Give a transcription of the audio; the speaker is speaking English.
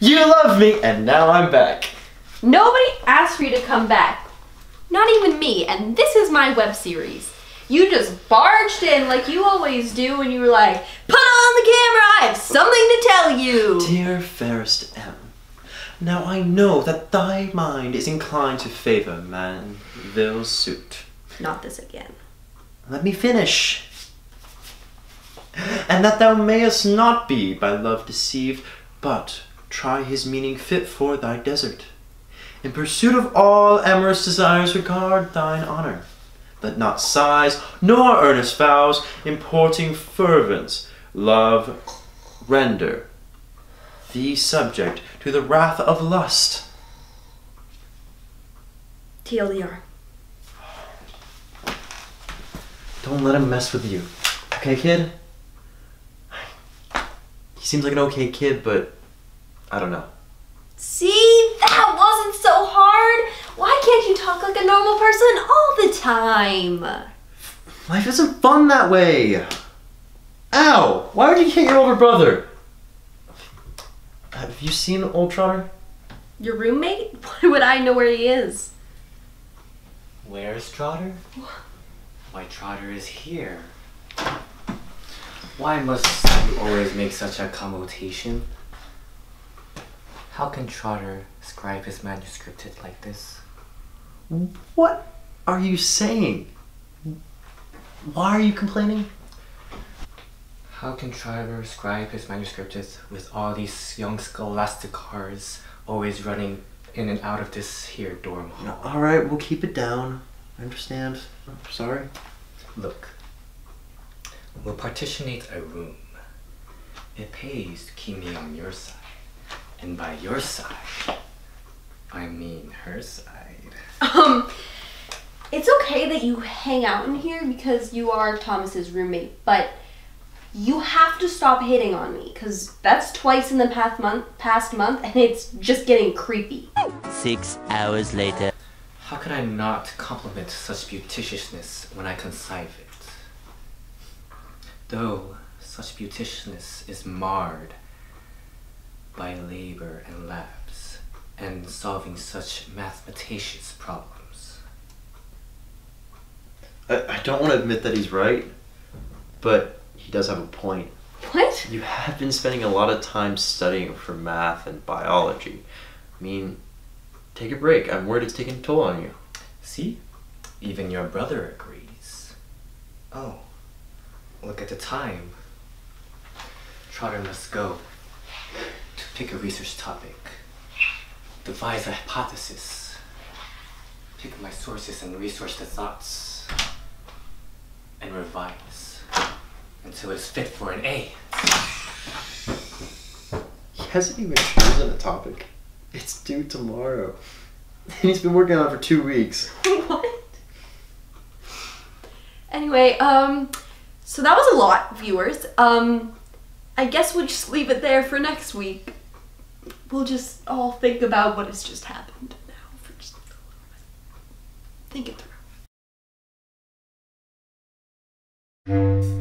You love me, and now I'm back. Nobody asked for you to come back. Not even me, and this is my web series. You just barged in like you always do, and you were like, Put on the camera, I have something to tell you. Dear fairest Em, now I know that thy mind is inclined to favor Manville's suit. Not this again. Let me finish. And that thou mayest not be by love deceived, but try his meaning fit for thy desert. In pursuit of all amorous desires, regard thine honor. Let not sighs nor earnest vows, importing fervence, love render thee subject to the wrath of lust. TLDR. Don't let him mess with you. Okay, kid? He seems like an okay kid, but I don't know. See, that wasn't so hard. Why can't you talk like a normal person all the time? Life isn't fun that way. Ow! Why would you hit your older brother? Have you seen Old Trotter? Your roommate? Why would I know where he is? Where's Trotter? Why, Trotter is here. Why must you always make such a commutation? How can Trotter scribe his manuscript like this? What are you saying? Why are you complaining? How can Trotter scribe his manuscript with all these young scholastic cars always running in and out of this here dorm hall? Alright, we'll keep it down. I understand. I'm sorry. Look, we'll partitionate a room. It pays to keep me on your side. And by your side, I mean her side. Um, it's okay that you hang out in here because you are Thomas's roommate, but you have to stop hitting on me because that's twice in the past month, past month, and it's just getting creepy. Six hours later. How could I not compliment such beauticiousness when I consive it? Though such beauticiousness is marred by labor and labs and solving such mathematicious problems. I, I don't want to admit that he's right, but he does have a point. What? You have been spending a lot of time studying for math and biology. I mean, take a break. I'm worried it's taking a toll on you. See? Even your brother agrees. Oh, look at the time. Trotter must go to pick a research topic, devise a hypothesis, pick my sources and research the thoughts, and revise until it's fit for an A. He hasn't even chosen a topic. It's due tomorrow. And he's been working on it for two weeks. what? Anyway, um, so that was a lot, viewers. Um, I guess we'll just leave it there for next week. We'll just all think about what has just happened now. For just think it through.